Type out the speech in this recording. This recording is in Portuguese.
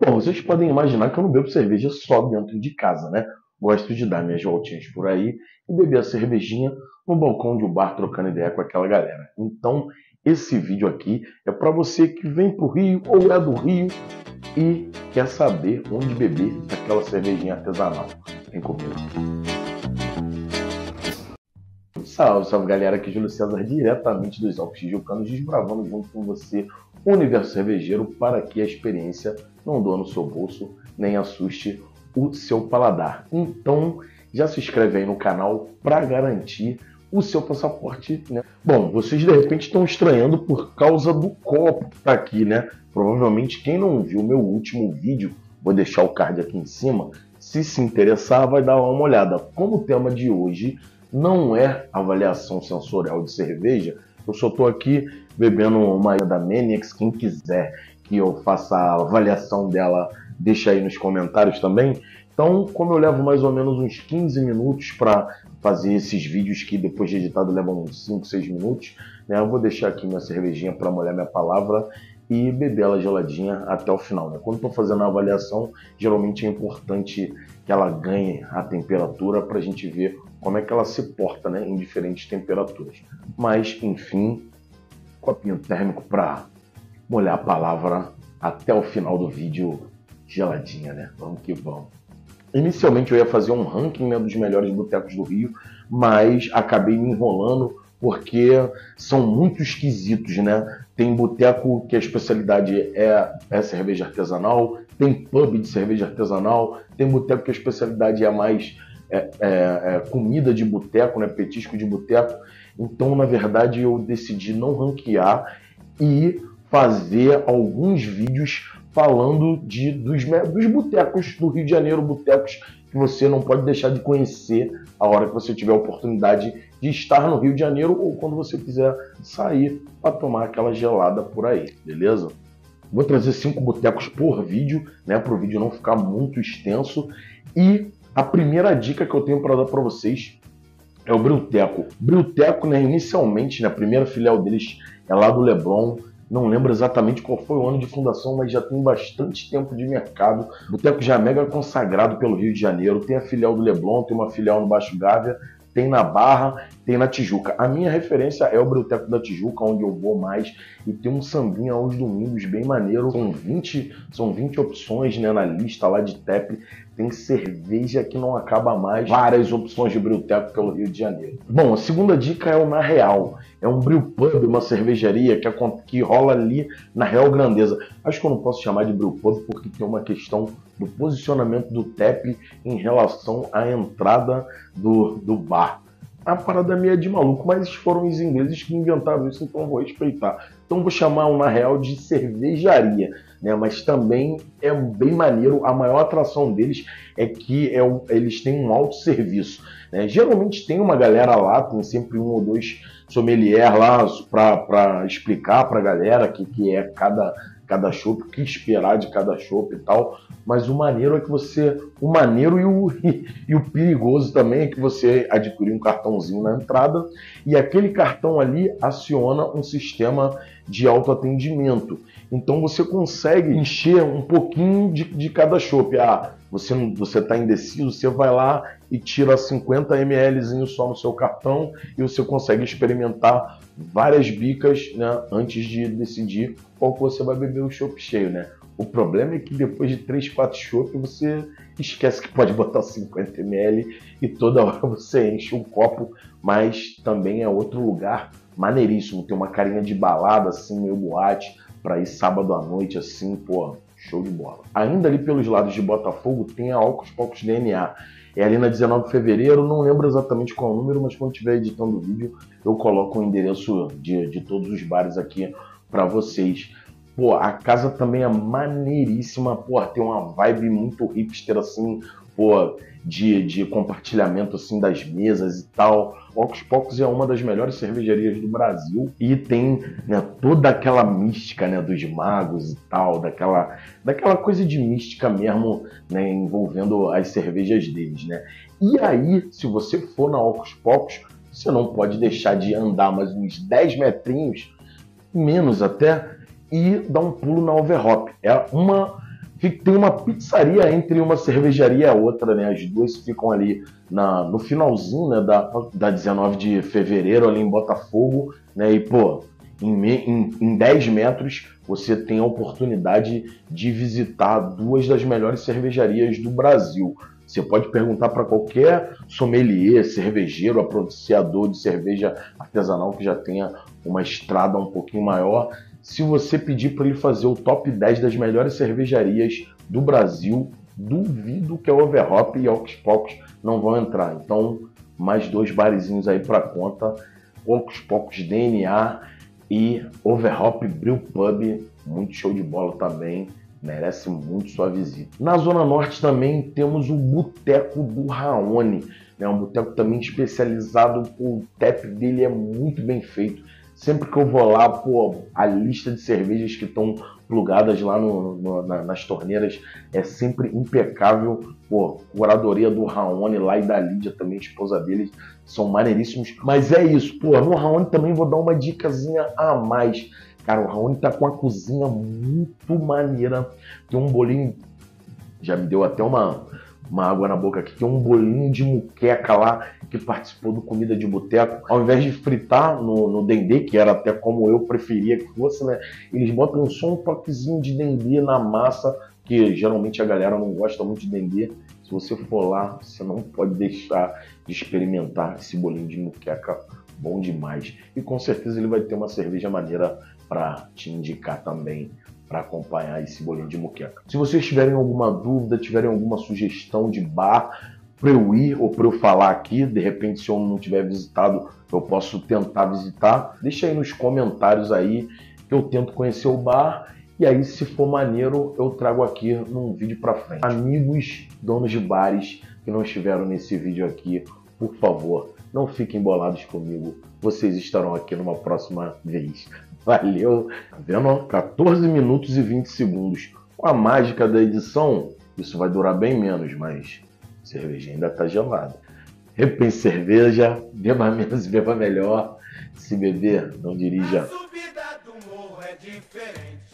Bom, vocês podem imaginar que eu não bebo cerveja só dentro de casa, né? Gosto de dar minhas voltinhas por aí e beber a cervejinha no balcão de um bar trocando ideia com aquela galera. Então, esse vídeo aqui é para você que vem pro Rio ou é do Rio e quer saber onde beber aquela cervejinha artesanal. Vem comigo. Salve, salve galera, aqui é Júlio César, diretamente dos Alpes Tijucanos, desbravando junto com você universo cervejeiro para que a experiência não doa no seu bolso, nem assuste o seu paladar. Então, já se inscreve aí no canal para garantir o seu passaporte, né? Bom, vocês de repente estão estranhando por causa do copo que está aqui, né? Provavelmente quem não viu meu último vídeo, vou deixar o card aqui em cima, se se interessar vai dar uma olhada. Como o tema de hoje não é avaliação sensorial de cerveja, eu só estou aqui bebendo uma da Maniacs, quem quiser que eu faça a avaliação dela, deixa aí nos comentários também. Então, como eu levo mais ou menos uns 15 minutos para fazer esses vídeos que depois de editado levam uns 5, 6 minutos, né, eu vou deixar aqui minha cervejinha para molhar minha palavra e beber ela geladinha até o final. Né? Quando estou fazendo a avaliação, geralmente é importante que ela ganhe a temperatura para a gente ver como é que ela se porta né, em diferentes temperaturas. Mas, enfim, copinho térmico para molhar a palavra até o final do vídeo geladinha, né? Vamos que vamos. Inicialmente eu ia fazer um ranking né, dos melhores botecos do Rio, mas acabei me enrolando porque são muito esquisitos, né? Tem boteco que a especialidade é, é cerveja artesanal, tem pub de cerveja artesanal, tem boteco que a especialidade é mais é, é, é comida de boteco, né? Petisco de boteco. Então, na verdade, eu decidi não ranquear e fazer alguns vídeos falando de, dos, dos botecos do Rio de Janeiro, botecos que você não pode deixar de conhecer a hora que você tiver a oportunidade de estar no Rio de Janeiro ou quando você quiser sair para tomar aquela gelada por aí, beleza? Vou trazer cinco botecos por vídeo, né, para o vídeo não ficar muito extenso. E a primeira dica que eu tenho para dar para vocês é o Brilteco. Brilteco, né, inicialmente, né, primeira filial deles é lá do Leblon. Não lembro exatamente qual foi o ano de fundação, mas já tem bastante tempo de mercado. O Boteco já é mega consagrado pelo Rio de Janeiro. Tem a filial do Leblon, tem uma filial no Baixo Gávea, tem na Barra, tem na Tijuca. A minha referência é o Boteco da Tijuca, onde eu vou mais, e tem um sambinha aos domingos bem maneiro. São 20, são 20 opções né, na lista lá de TEP. Tem cerveja que não acaba mais. Várias opções de brewteco pelo Rio de Janeiro. Bom, a segunda dica é o Na Real. É um brew pub, uma cervejaria que, que rola ali na Real Grandeza. Acho que eu não posso chamar de brew pub porque tem uma questão do posicionamento do TEP em relação à entrada do, do bar a parada minha de maluco, mas foram os ingleses que inventaram isso, então vou respeitar. Então vou chamar um, na real de cervejaria, né? Mas também é bem maneiro. A maior atração deles é que é eles têm um alto serviço. Né? Geralmente tem uma galera lá, tem sempre um ou dois sommelier lá para explicar para a galera que, que é cada cada chopp, o que esperar de cada chopp e tal. Mas o maneiro é que você. O maneiro e o, e o perigoso também é que você adquirir um cartãozinho na entrada e aquele cartão ali aciona um sistema de autoatendimento. Então você consegue encher um pouquinho de, de cada chopp. Ah, você você está indeciso, você vai lá e tira 50 ml só no seu cartão e você consegue experimentar várias bicas né, antes de decidir qual que você vai beber o chopp cheio, né? O problema é que depois de 3, 4 chopp você esquece que pode botar 50 ml e toda hora você enche um copo, mas também é outro lugar maneiríssimo, tem uma carinha de balada assim, meio boate, para ir sábado à noite assim, pô, show de bola. Ainda ali pelos lados de Botafogo tem a Alcos Pocos DNA. É ali na 19 de fevereiro, não lembro exatamente qual é o número, mas quando estiver editando o vídeo, eu coloco o endereço de, de todos os bares aqui para vocês. Pô, a casa também é maneiríssima, pô, tem uma vibe muito hipster assim, pô, de, de compartilhamento assim das mesas e tal. Pocos Pocos é uma das melhores cervejarias do Brasil e tem né, toda aquela mística né, dos magos e tal, daquela, daquela coisa de mística mesmo né, envolvendo as cervejas deles. Né? E aí, se você for na Ocos Pocos, você não pode deixar de andar mais uns 10 metrinhos, menos até, e dar um pulo na Overhop. É uma tem uma pizzaria entre uma cervejaria e a outra, né? As duas ficam ali na, no finalzinho né, da, da 19 de fevereiro, ali em Botafogo, né? E, pô, em, em, em 10 metros você tem a oportunidade de visitar duas das melhores cervejarias do Brasil. Você pode perguntar para qualquer sommelier, cervejeiro, apreciador de cerveja artesanal que já tenha uma estrada um pouquinho maior. Se você pedir para ele fazer o top 10 das melhores cervejarias do Brasil, duvido que a Overhop e Ox Pocos não vão entrar. Então, mais dois barizinhos aí para conta. Ox Pocos DNA e Overhop Brew Pub, muito show de bola também, merece muito sua visita. Na Zona Norte também temos o Boteco do Raoni, né? um boteco também especializado, o tap dele é muito bem feito. Sempre que eu vou lá, pô, a lista de cervejas que estão plugadas lá no, no, na, nas torneiras é sempre impecável. Pô, curadoria do Raoni lá e da Lídia também, esposa deles, são maneiríssimos. Mas é isso, pô, no Raoni também vou dar uma dicasinha a mais. Cara, o Raoni tá com a cozinha muito maneira. Tem um bolinho, já me deu até uma, uma água na boca aqui, que é um bolinho de muqueca lá, que participou do Comida de Boteco. Ao invés de fritar no, no dendê, que era até como eu preferia que fosse, né? Eles botam só um toquezinho de dendê na massa, que geralmente a galera não gosta muito de dendê. Se você for lá, você não pode deixar de experimentar esse bolinho de muqueca bom demais. E com certeza ele vai ter uma cerveja maneira para te indicar também para acompanhar esse bolinho de muqueca. Se vocês tiverem alguma dúvida, tiverem alguma sugestão de bar para eu ir ou para eu falar aqui, de repente se eu não tiver visitado, eu posso tentar visitar, deixa aí nos comentários aí que eu tento conhecer o bar e aí se for maneiro eu trago aqui num vídeo para frente. Amigos donos de bares que não estiveram nesse vídeo aqui, por favor, não fiquem bolados comigo. Vocês estarão aqui numa próxima vez. Valeu. Tá vendo? 14 minutos e 20 segundos. Com a mágica da edição, isso vai durar bem menos, mas a cerveja ainda tá gelada. Repense cerveja, beba menos e beba melhor. Se beber, não dirija. A subida do morro é diferente.